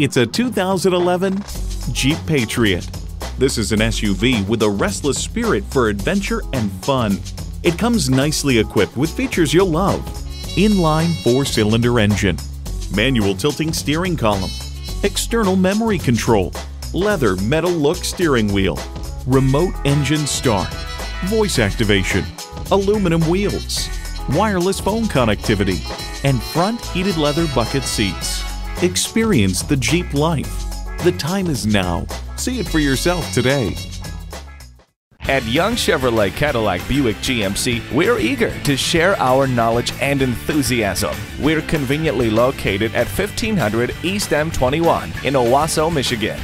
It's a 2011 Jeep Patriot. This is an SUV with a restless spirit for adventure and fun. It comes nicely equipped with features you'll love. Inline four-cylinder engine, manual tilting steering column, external memory control, leather metal look steering wheel, remote engine start, voice activation, aluminum wheels, wireless phone connectivity, and front heated leather bucket seats. Experience the Jeep life. The time is now. See it for yourself today. At Young Chevrolet Cadillac Buick GMC, we're eager to share our knowledge and enthusiasm. We're conveniently located at 1500 East M21 in Owosso, Michigan.